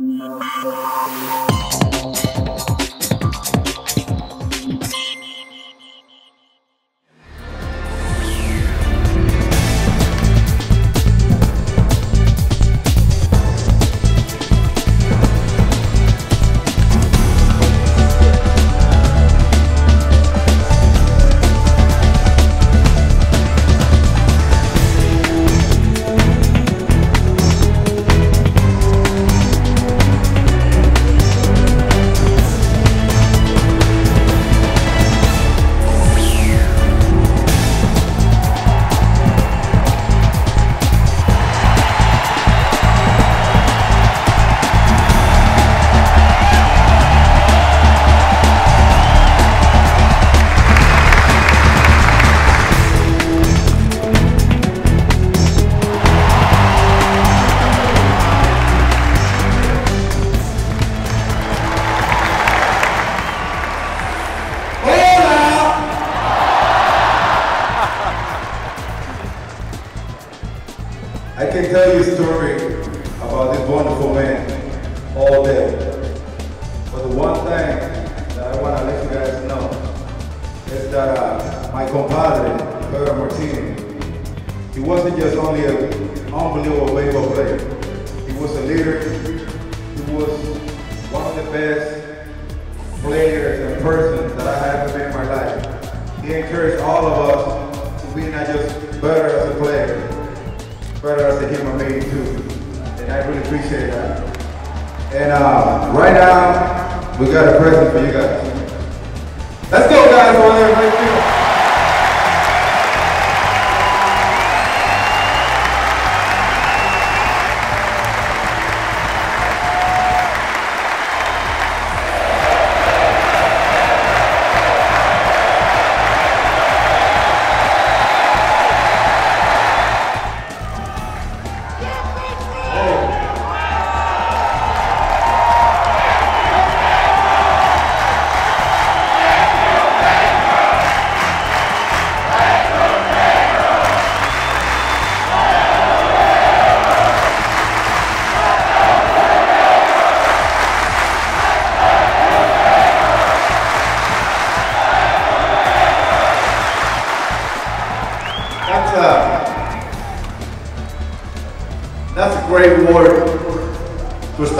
Thank you. I can tell you a story about this wonderful man all day. But the one thing that I want to let you guys know is that uh, my compadre, Pedro Martinez, he wasn't just only an unbelievable baseball player. He was a leader. He was one of the best players and persons that I have in my life. He encouraged all of us to be not just better as a human too. And I really appreciate that. And uh, right now, we got a present for you guys. Let's go guys over there right there.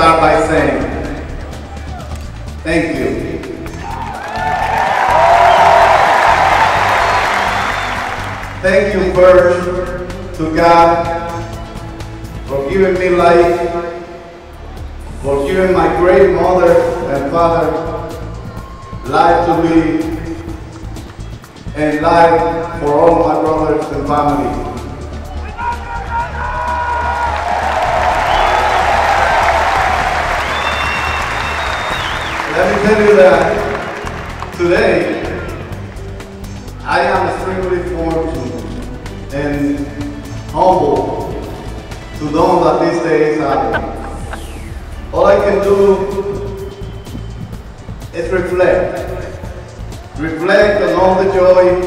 Start by saying, thank you. Thank you first to God for giving me life, for giving my great mother and father life to me and life for all my brothers and family. Me tell you that today I am extremely fortunate and humble to know that this day is happening. All I can do is reflect. Reflect on all the joy,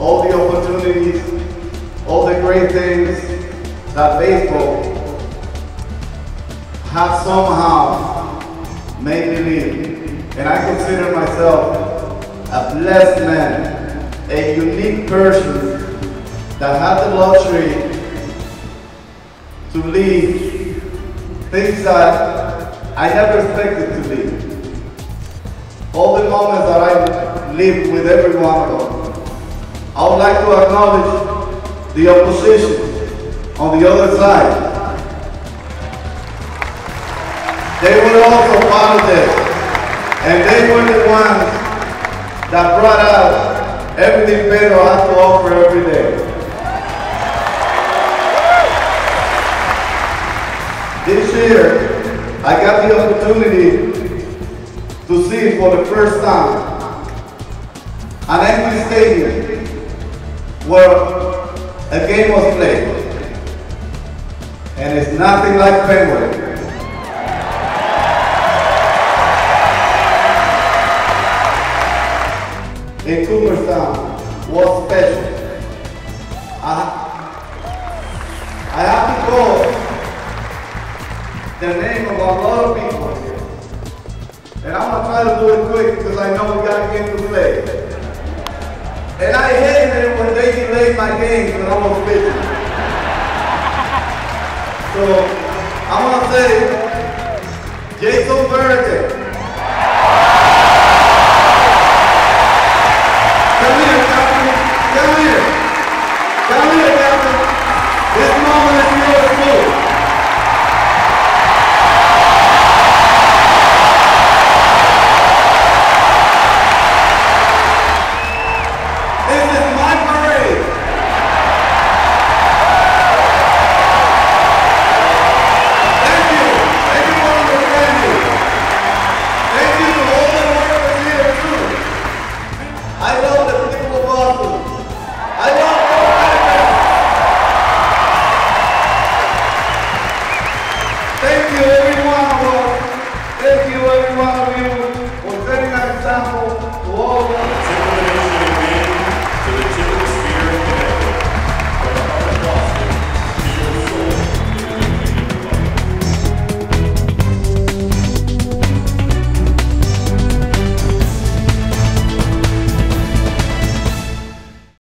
all the opportunities, all the great things that baseball has somehow made me live. And I consider myself a blessed man, a unique person that had the luxury to live things that I never expected to live. All the moments that I lived with every one of them. I would like to acknowledge the opposition on the other side. They were also part of this. And they were the ones that brought out everything Pedro has to offer every day. This year, I got the opportunity to see for the first time an empty stadium where a game was played. And it's nothing like Fenway. In Cooperstown was special. I, I have to call the name of a lot of people here. And I'm gonna try to do it quick because I know we got a to play. And I hated it when they delayed my games when I was busy. So I'm gonna say Jason Verde, Thank you, everyone. Thank you, everyone.